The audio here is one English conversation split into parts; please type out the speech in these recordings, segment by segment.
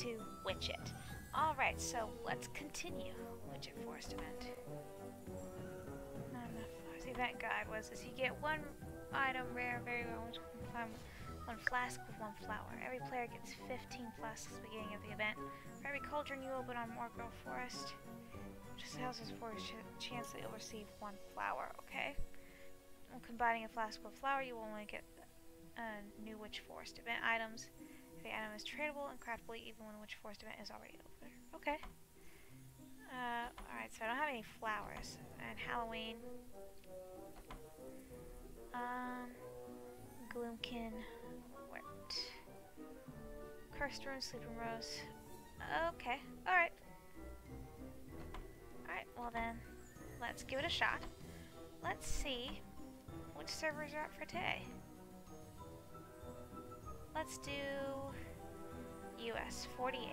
to witch it. Alright, so let's continue. Witch it Forest event. Not enough. The event guide was this. You get one item rare, very rare, can one flask with one flower. Every player gets 15 flasks at the beginning of the event. For every cauldron you open on Morgrove Forest, just houses for a ch chance that you'll receive one flower, okay? When combining a flask with a flower, you will only get uh, new Witch Forest event items. The item is tradable and craftable even when Witch Forest event is already over. Okay. Uh, alright, so I don't have any flowers. And Halloween. Um, Gloomkin. What? Cursed Rune, Sleeping Rose. Okay, alright. Alright, well then, let's give it a shot. Let's see which servers are up for today. Let's do US 48.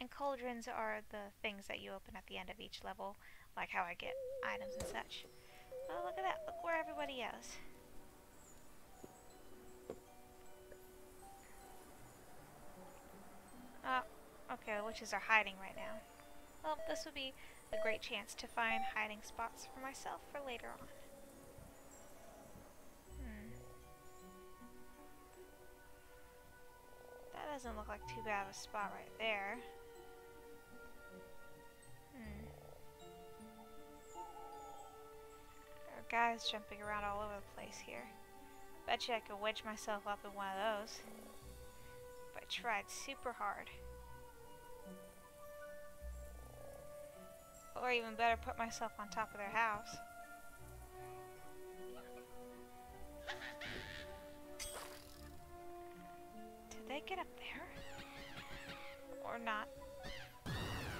And cauldrons are the things that you open at the end of each level, like how I get items and such. Oh, look at that. Look where everybody is. Oh, okay, the witches are hiding right now. Well, this would be a great chance to find hiding spots for myself for later on. Hmm. That doesn't look like too bad of a spot right there. Hmm. There are guys jumping around all over the place here. Bet you I could wedge myself up in one of those. But I tried super hard. Or even better, put myself on top of their house. Did they get up there? Or not?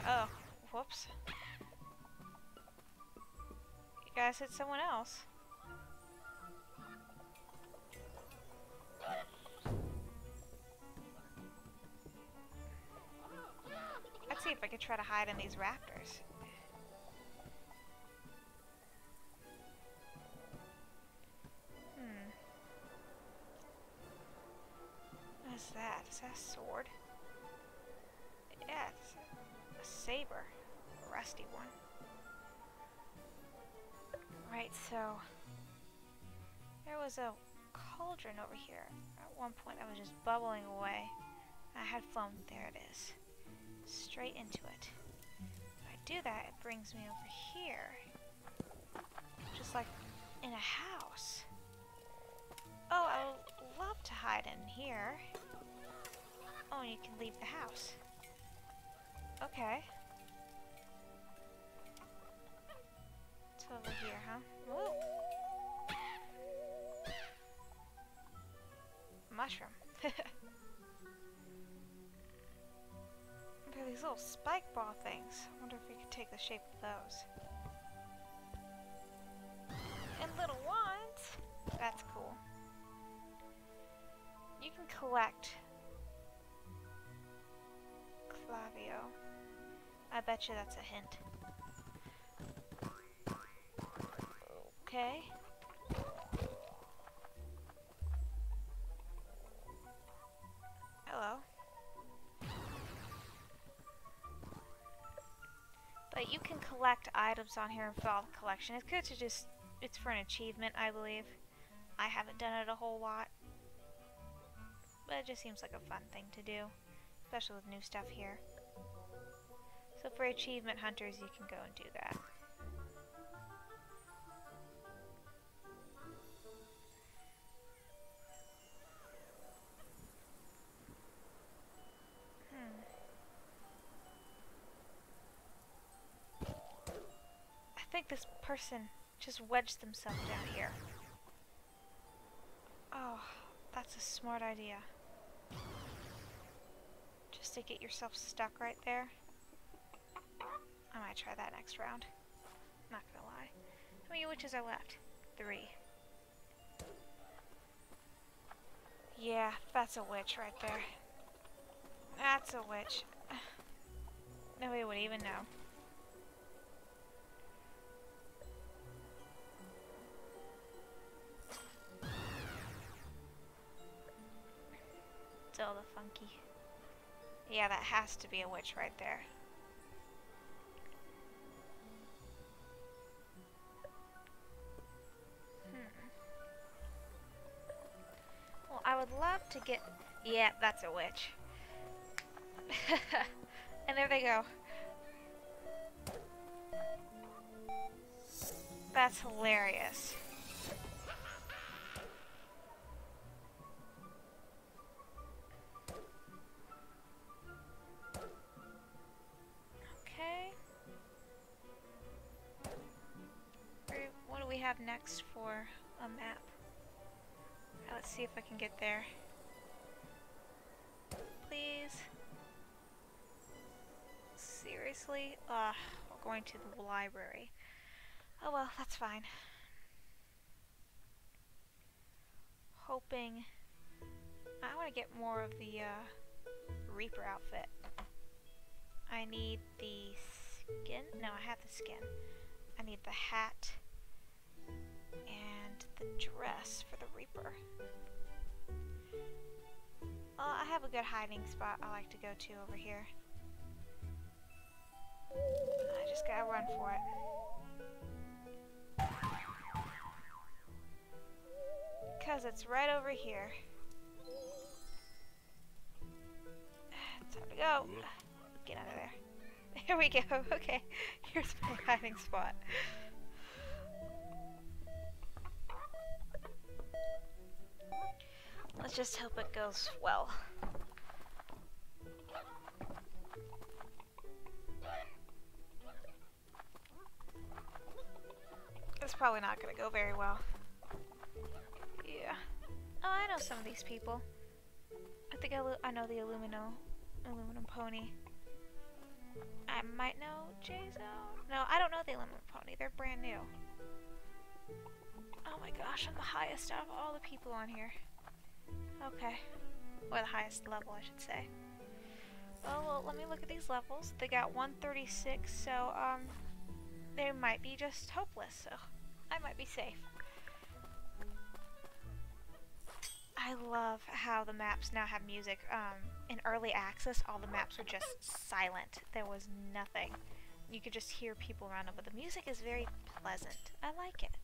Oh, whoops. You guys hit someone else. Let's see if I could try to hide in these raptors. That? Sword? Yeah, it's a saber. A rusty one. Right, so... There was a cauldron over here at one point that was just bubbling away. I had flown, there it is. Straight into it. If I do that, it brings me over here. Just like in a house. Oh, I would love to hide in here. Oh, and you can leave the house. Okay. It's over here, huh? Whoa. Mushroom. there are these little spike ball things. I wonder if we could take the shape of those. And little wands! That's cool. You can collect I bet you that's a hint. Okay. Hello. But you can collect items on here and fill out the collection. It's good to just, it's for an achievement, I believe. I haven't done it a whole lot. But it just seems like a fun thing to do especially with new stuff here. So for achievement hunters, you can go and do that. Hmm. I think this person just wedged themselves down here. Oh, that's a smart idea Just to get yourself stuck right there. I might try that next round. Not gonna lie. How many witches are left? Three. Yeah, that's a witch right there. That's a witch. Nobody would even know. It's all the funky. Yeah, that has to be a witch right there. To get... Yeah, that's a witch. and there they go. That's hilarious. Okay. What do we have next for a map? Let's see if I can get there. Seriously? Ugh, we're going to the library. Oh well, that's fine. Hoping... I want to get more of the uh, Reaper outfit. I need the skin. No, I have the skin. I need the hat and the dress for the Reaper. Uh, I have a good hiding spot I like to go to over here. I just gotta run for it. Because it's right over here. Time to go. Get out of there. Here we go. Okay. Here's my hiding spot. Let's just hope it goes well. Probably not going to go very well. Yeah. Oh, I know some of these people. I think I, I know the Illumino, Aluminum Pony. I might know J-Zone. No, I don't know the Aluminum Pony. They're brand new. Oh my gosh, I'm the highest out of all the people on here. Okay. Or the highest level, I should say. Oh, well, let me look at these levels. They got 136, so, um, they might be just hopeless, so I might be safe. I love how the maps now have music. Um, in early access, all the maps were just silent. There was nothing. You could just hear people around them, but the music is very pleasant. I like it.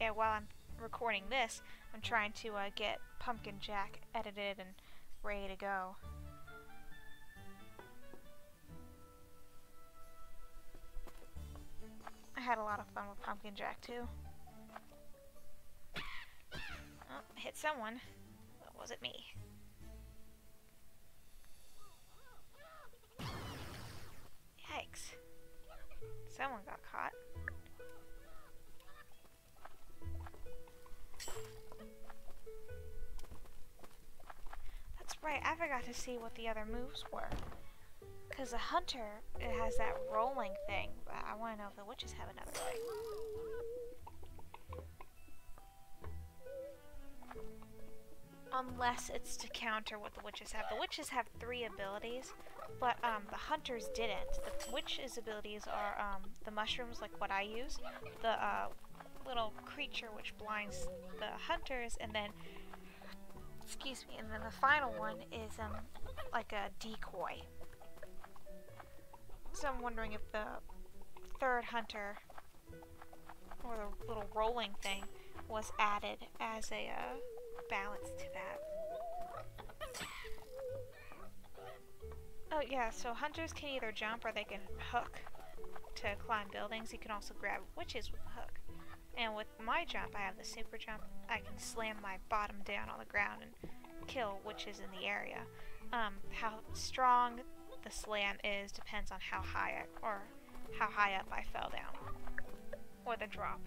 Yeah, while I'm recording this, I'm trying to uh, get Pumpkin Jack edited and ready to go. Had a lot of fun with Pumpkin Jack too. Oh, hit someone. But was it me? Yikes. Someone got caught. That's right, I forgot to see what the other moves were. Because the hunter, it has that rolling thing, but I want to know if the witches have another thing. Unless it's to counter what the witches have. The witches have three abilities, but um, the hunters didn't. The witches' abilities are um, the mushrooms, like what I use, the uh, little creature which blinds the hunters, and then, excuse me, and then the final one is um, like a decoy. So I'm wondering if the third hunter, or the little rolling thing, was added as a uh, balance to that. Oh yeah, so hunters can either jump or they can hook to climb buildings. You can also grab witches with a hook. And with my jump, I have the super jump. I can slam my bottom down on the ground and kill witches in the area. Um, how strong the slam is depends on how high I, or how high up I fell down. Or the drop.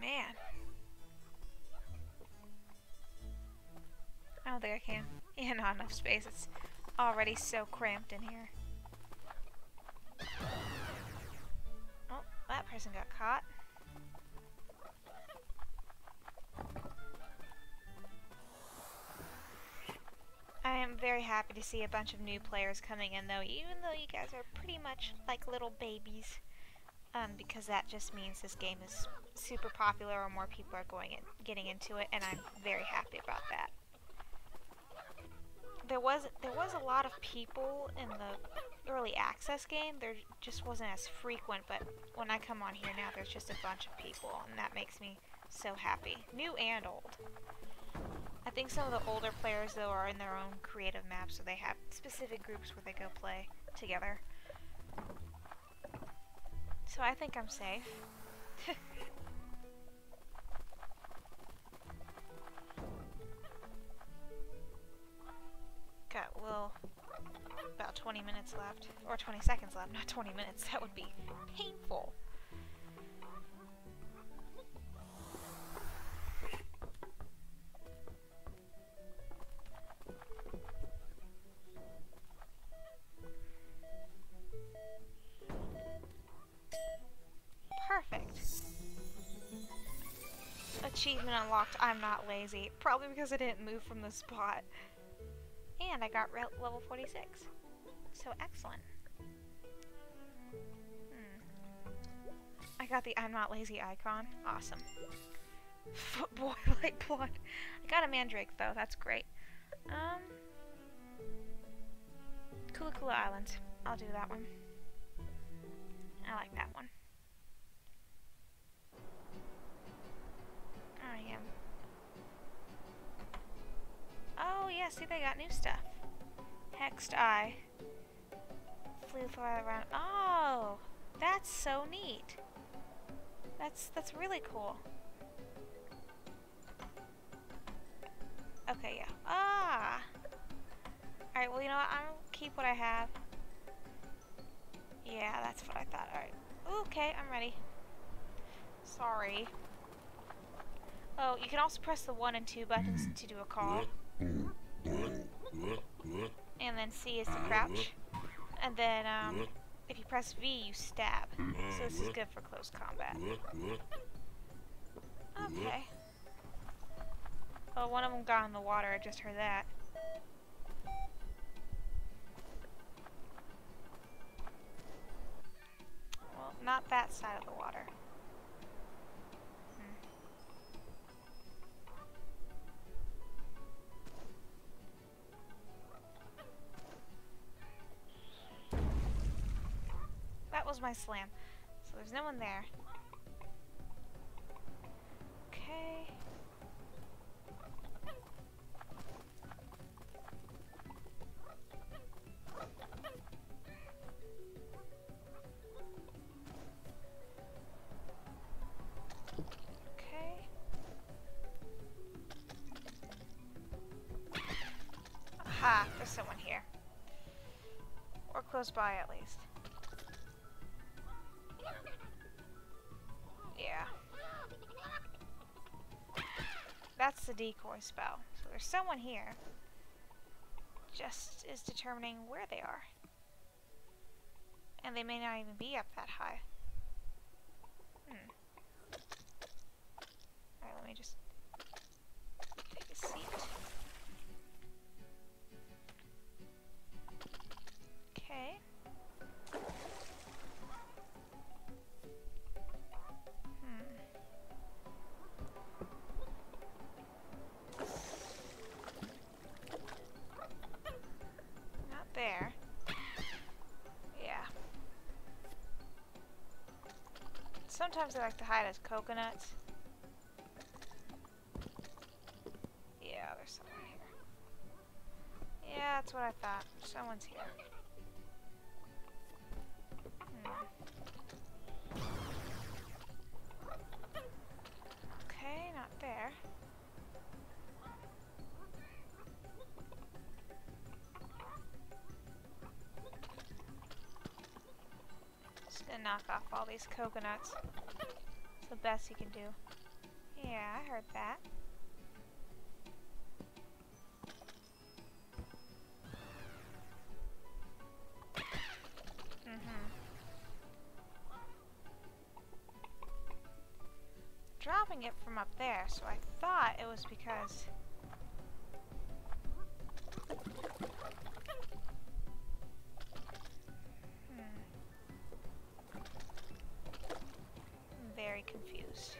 Man. I don't think I can. Yeah, not enough space. It's already so cramped in here. Oh, that person got caught. I am very happy to see a bunch of new players coming in though, even though you guys are pretty much like little babies. Um, because that just means this game is super popular or more people are going in, getting into it, and I'm very happy about that. There was there was a lot of people in the early access game. There just wasn't as frequent, but when I come on here now, there's just a bunch of people, and that makes me so happy. New and old. I think some of the older players, though, are in their own creative maps, so they have specific groups where they go play together. So I think I'm safe. well, about 20 minutes left. Or 20 seconds left, not 20 minutes. That would be painful. Perfect. Achievement unlocked, I'm not lazy. Probably because I didn't move from the spot. And I got level 46. So excellent. Hmm. I got the I'm not lazy icon. Awesome. Footboy light blood. I got a mandrake though, that's great. Um Kula Kula Island. I'll do that one. I like that one. Oh, yeah, see, they got new stuff. Hexed Eye. Flew fly around. Oh, that's so neat. That's, that's really cool. Okay, yeah. Ah! Alright, well, you know what? I'll keep what I have. Yeah, that's what I thought. Alright. Okay, I'm ready. Sorry. Oh, you can also press the 1 and 2 buttons to do a call. And then C is to crouch. And then, um, if you press V, you stab. So this is good for close combat. Okay. Oh, one of them got in the water, I just heard that. Well, not that side of the water. Was my slam. So there's no one there. Okay. Aha, there's someone here. Or close by at least. That's the decoy spell. So there's someone here. Just is determining where they are. And they may not even be up that high. Sometimes they like to hide as coconuts. Yeah, there's someone here. Yeah, that's what I thought. Someone's here. Hmm. Okay, not there. Just gonna knock off all these coconuts. Best you can do. Yeah, I heard that. Mm-hmm. dropping it from up there, so I thought it was because... very confused.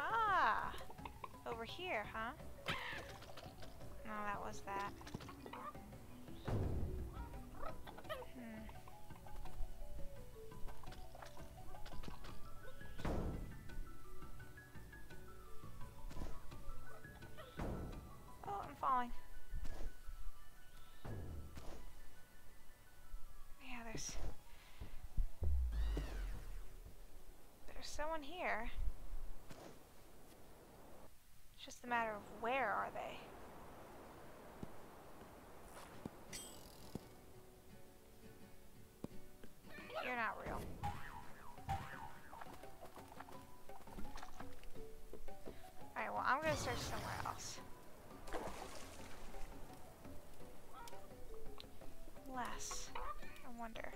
Ah! Over here, huh? No, that was that. Hmm. Oh, I'm falling. Yeah, there's... There's someone here. It's just a matter of where are they? You're not real. Alright, well, I'm gonna search somewhere else. Less. I wonder.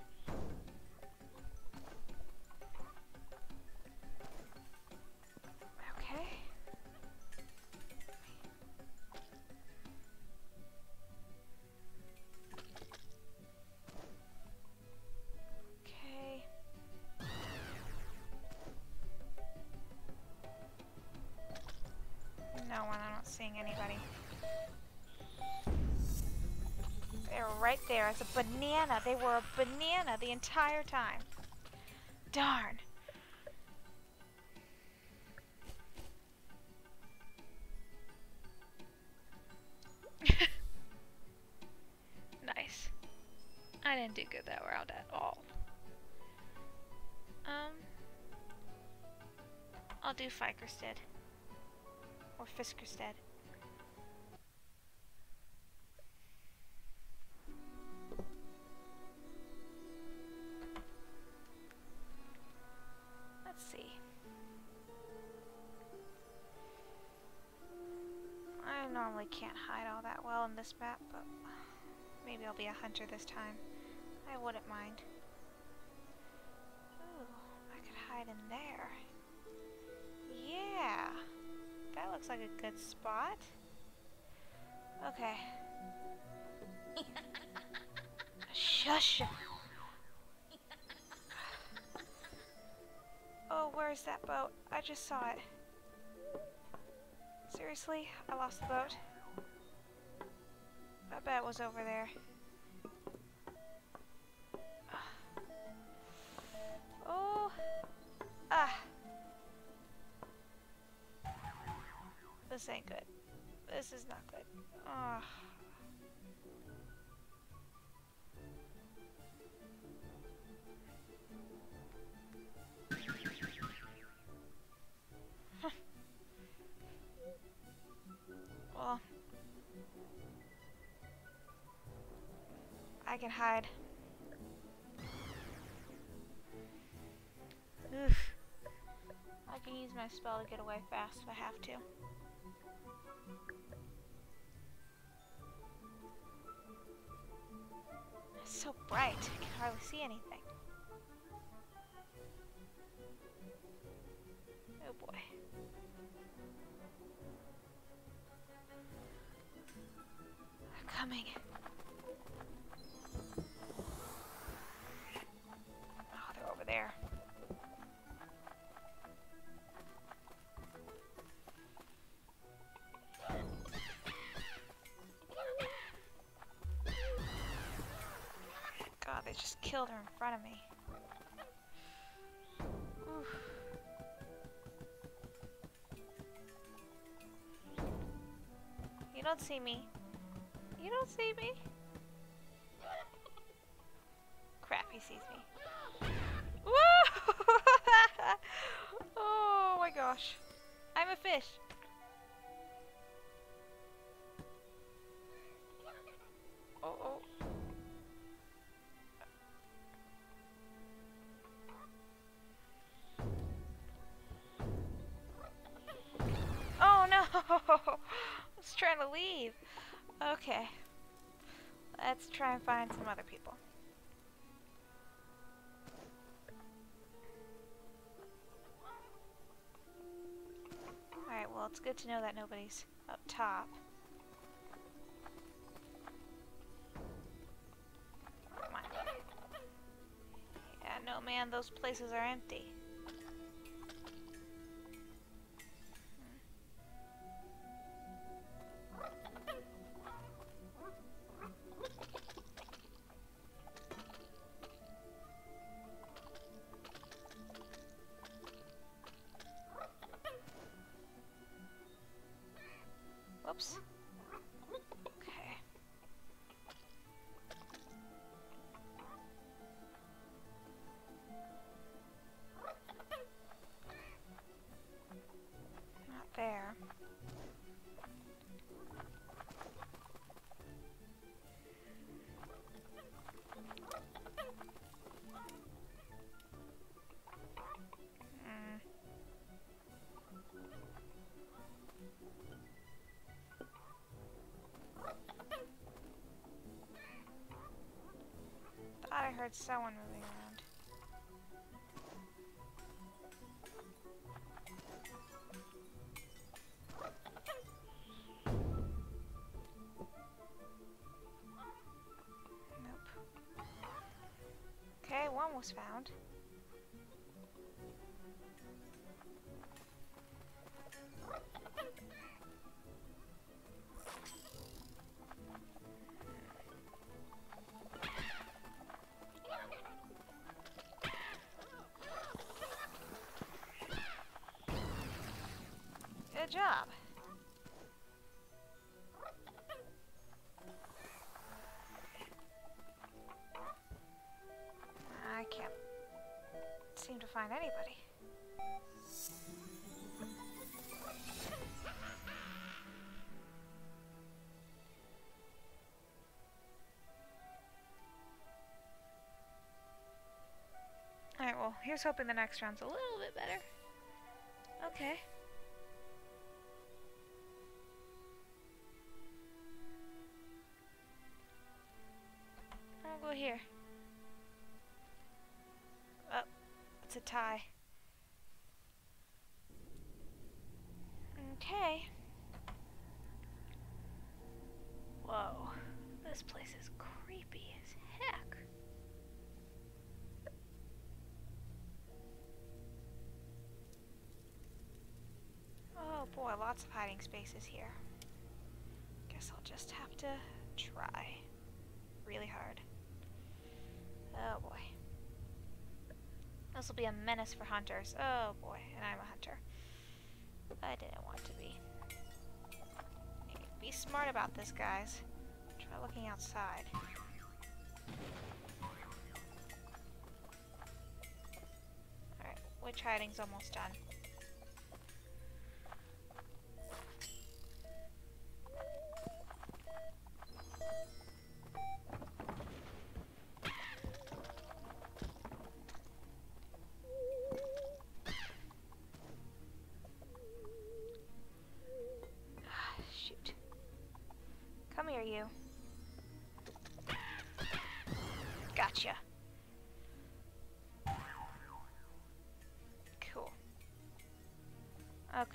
Anybody. They were right there as a banana. They were a banana the entire time. Darn. nice. I didn't do good that round at all. Um, I'll do Fikerstead. Or Fiskerstead. In this map, but maybe I'll be a hunter this time. I wouldn't mind. Ooh, I could hide in there. Yeah, that looks like a good spot. Okay. Shush. Oh, where's that boat? I just saw it. Seriously? I lost the boat? I bet it was over there. Oh! Ah! This ain't good. This is not good. Ah. I can hide. Oof. I can use my spell to get away fast if I have to. It's so bright, I can hardly see anything. Oh boy. They're coming. Of me. Oof. You don't see me. You don't see me. Crap, he sees me. Woo! oh my gosh. I'm a fish. and find some other people. Alright, well it's good to know that nobody's up top. Come on. Yeah, no man, those places are empty. Thought I heard someone moving around. Nope. Okay, one was found. Good job. I can't seem to find anybody. Alright, well, here's hoping the next round's a little bit better. Okay. A tie. Okay. Whoa, this place is creepy as heck. Oh boy, lots of hiding spaces here. Guess I'll just have to try really hard. Oh boy. This will be a menace for hunters. Oh boy, and I'm a hunter. I didn't want to be. Be smart about this, guys. Try looking outside. Alright, witch hiding's almost done.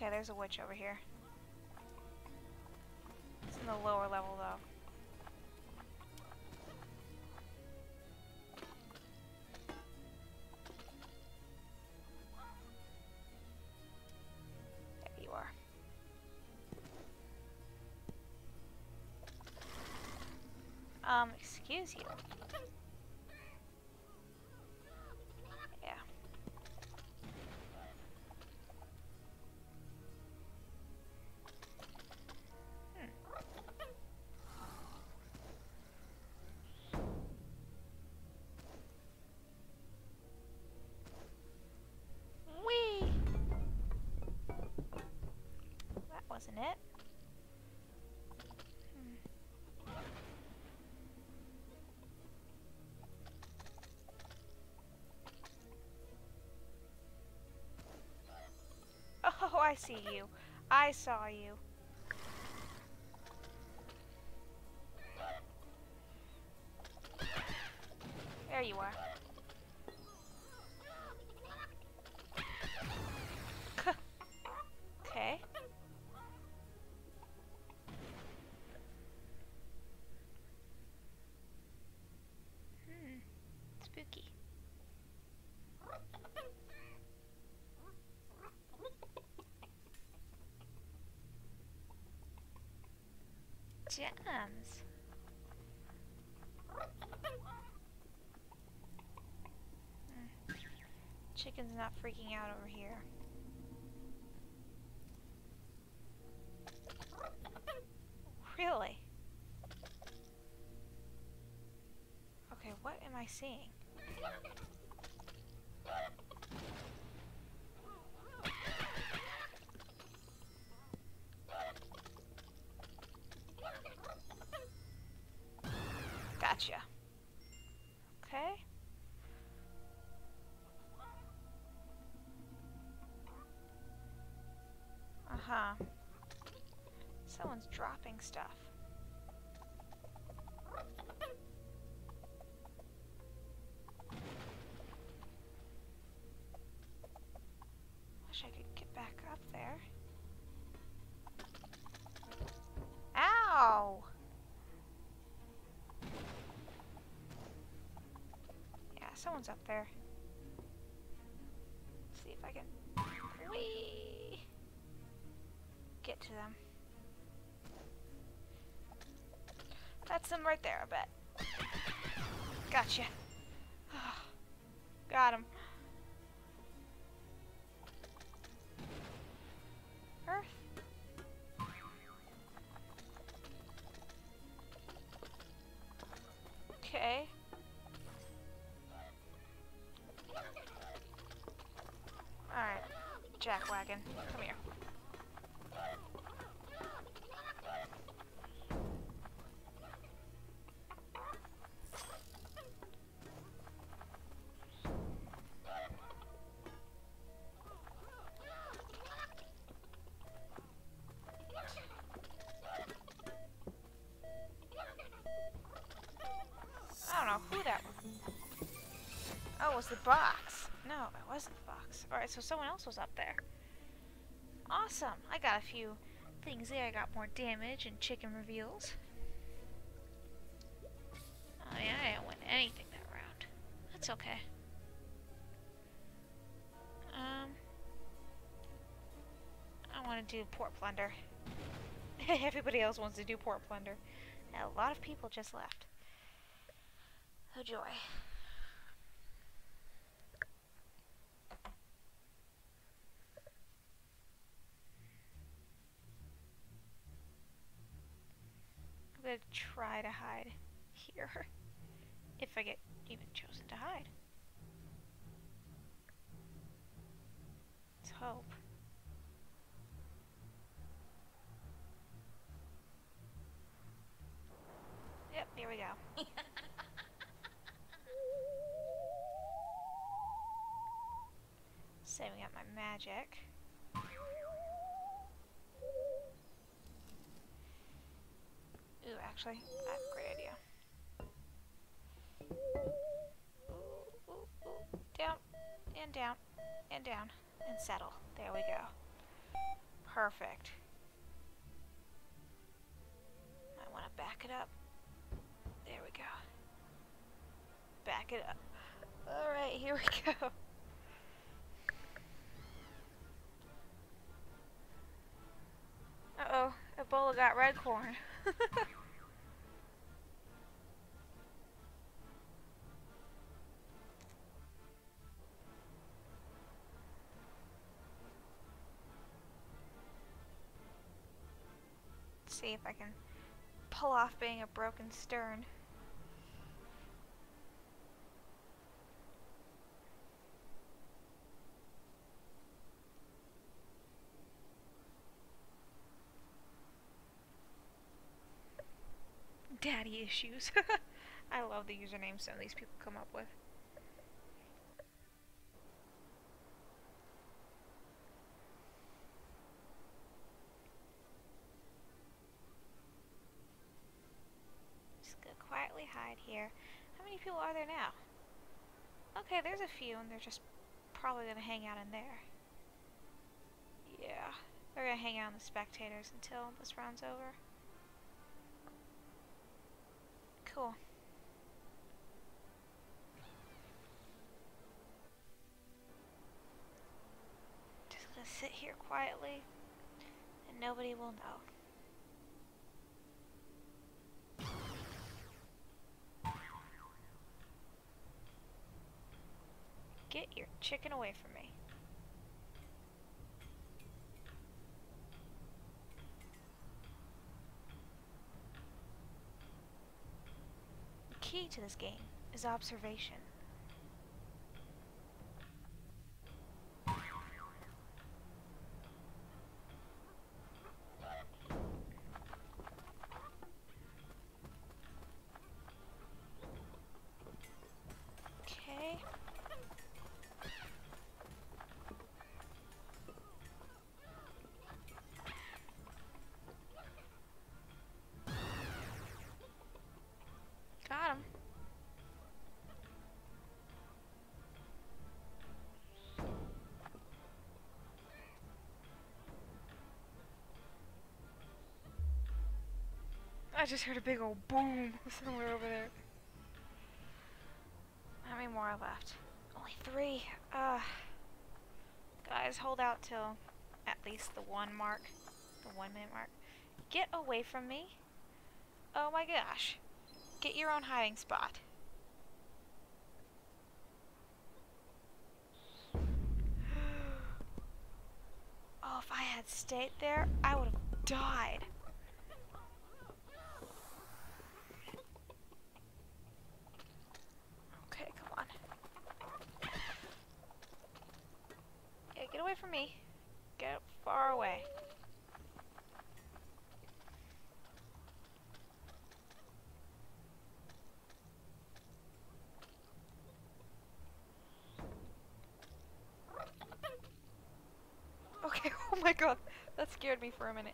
Okay, there's a witch over here. It's in the lower level, though. There you are. Um, excuse you. I see you. I saw you. Gems. Hmm. Chicken's not freaking out over here. Really? Okay, what am I seeing? Someone's dropping stuff. Wish I could get back up there. Ow! Yeah, someone's up there. Let's see if I can whee get to them. Them right there, I bet. Gotcha. Got him. Was the box. No, it wasn't the box. Alright, so someone else was up there. Awesome. I got a few things there. I got more damage and chicken reveals. I mean, I didn't win anything that round. That's okay. Um, I want to do port plunder. Everybody else wants to do port plunder. And a lot of people just left. Oh joy. Gonna try to hide here. If I get even chosen to hide. Let's hope. Yep, here we go. Saving up my magic. Ooh, actually, I have a great idea. Down, and down, and down, and settle. There we go. Perfect. I want to back it up. There we go. Back it up. Alright, here we go. Uh-oh, Ebola got red corn. See if I can pull off being a broken stern. Daddy issues. I love the usernames some of these people come up with. Just gonna hide here. How many people are there now? Okay, there's a few, and they're just probably gonna hang out in there. Yeah, they're gonna hang out in the spectators until this round's over. Cool. Just gonna sit here quietly, and nobody will know. Get your chicken away from me. The key to this game is observation. I just heard a big old boom somewhere over there. How many more are left? Only three. Uh, guys, hold out till at least the one mark. The one minute mark. Get away from me. Oh my gosh. Get your own hiding spot. Oh, if I had stayed there, I would have died. Okay, come on. Yeah, get away from me. Get far away. Okay, oh my god, that scared me for a minute.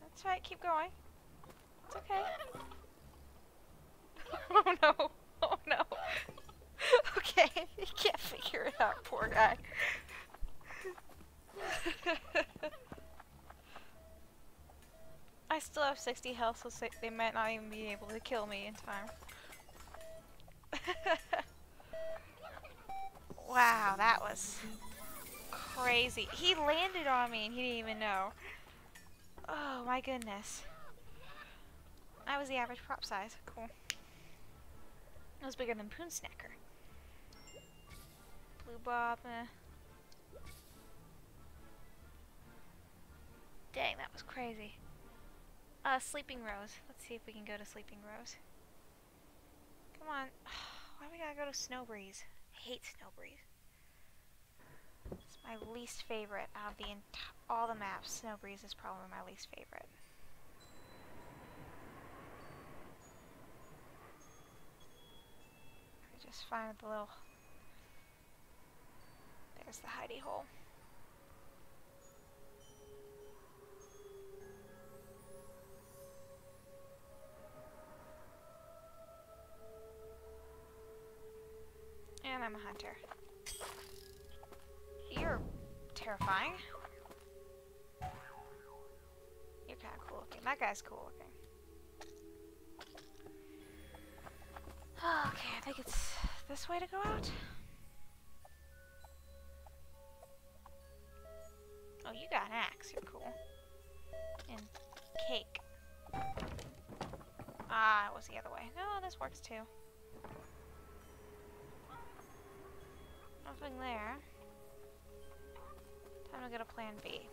That's right, keep going. It's okay. Oh no. He can't figure it out, poor guy. I still have 60 health, so they might not even be able to kill me in time. wow, that was crazy. He landed on me and he didn't even know. Oh my goodness. That was the average prop size. Cool. It was bigger than Poon Snacker. Blue Bob, eh. Dang, that was crazy. Uh, Sleeping Rose. Let's see if we can go to Sleeping Rose. Come on. Why do we gotta go to Snow Breeze? I hate Snow Breeze. It's my least favorite out of the all the maps. Snow Breeze is probably my least favorite. I just find the little. There's the hidey hole. And I'm a hunter. You're terrifying. You're kind of cool looking. That guy's cool looking. Okay, I think it's this way to go out. Oh, you got an axe. You're cool. And cake. Ah, it was the other way. No, this works too. Nothing there. Time to go to plan B.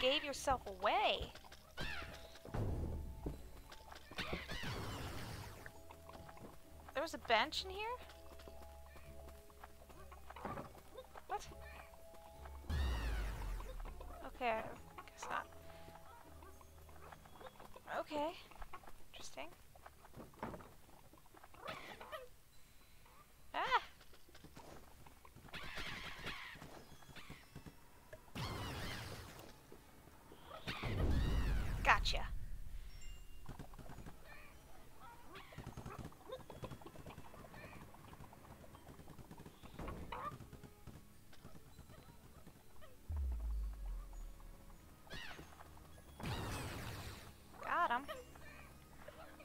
gave yourself away. There was a bench in here? What? Okay, I guess not. Okay. Interesting. Ah! Gotcha.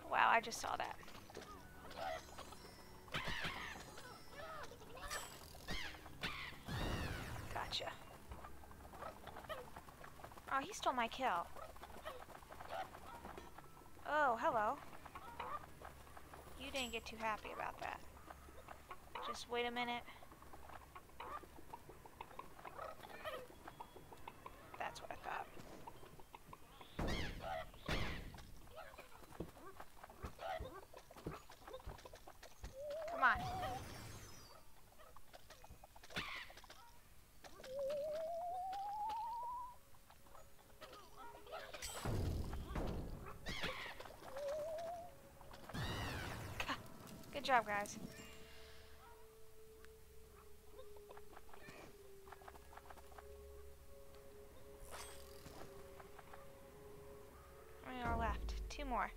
Got I just saw that. Gotcha. Oh, he stole my kill. Oh, hello. You didn't get too happy about that. Just wait a minute. That's what I thought. Come on. Good job, guys. We are left? Two more.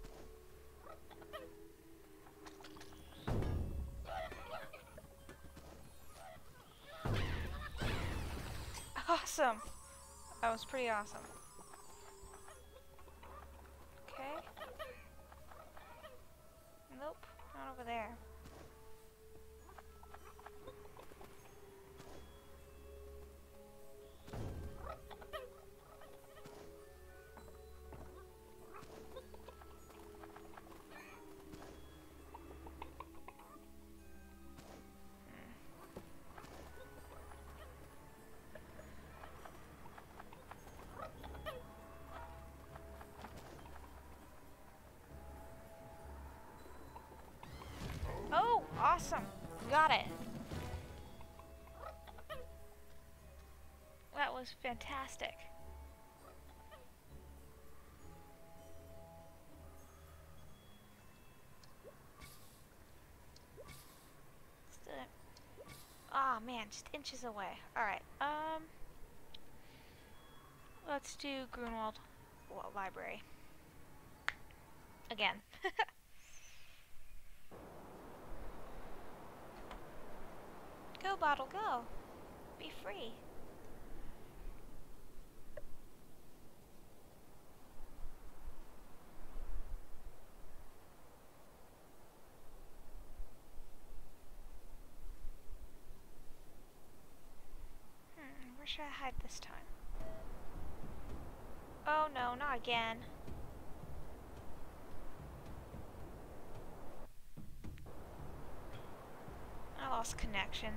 Awesome! That was pretty awesome. Not over there. Got it. That was fantastic. Ah, oh, man, just inches away. Alright, um... Let's do Grunwald Library. Again. Bottle, go. Be free. Hmm, where should I hide this time? Oh no, not again. I lost connection.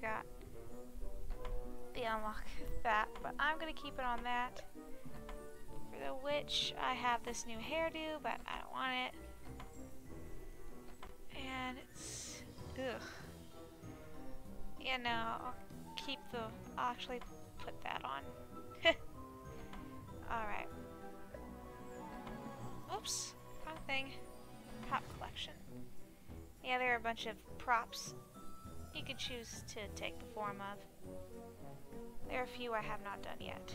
Got the unlock that, but I'm gonna keep it on that. For the witch, I have this new hairdo, but I don't want it. And it's... ugh. Yeah, no, I'll keep the... I'll actually put that on. Alright. Oops, wrong thing. Prop collection. Yeah, there are a bunch of props you could choose to take the form of. There are a few I have not done yet.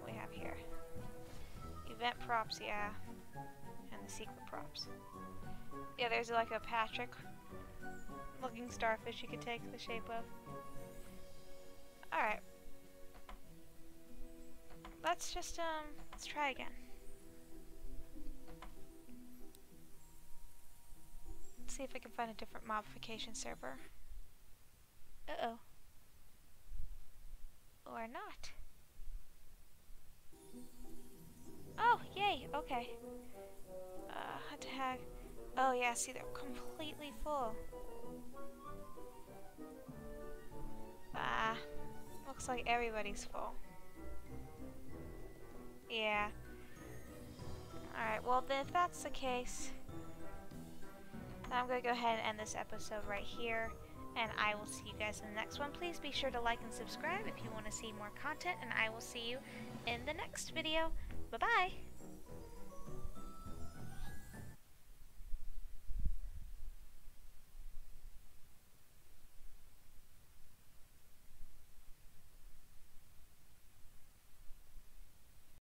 What we have here. Event props, yeah. And the secret props. Yeah, there's like a Patrick looking starfish you could take the shape of. Alright. Let's just, um, let's try again. See if I can find a different modification server. Uh-oh. Or not. Oh, yay, okay. Uh, tag. Oh yeah, see they're completely full. Ah, looks like everybody's full. Yeah. Alright, well then if that's the case, I'm going to go ahead and end this episode right here. And I will see you guys in the next one. Please be sure to like and subscribe if you want to see more content. And I will see you in the next video. Bye-bye.